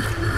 you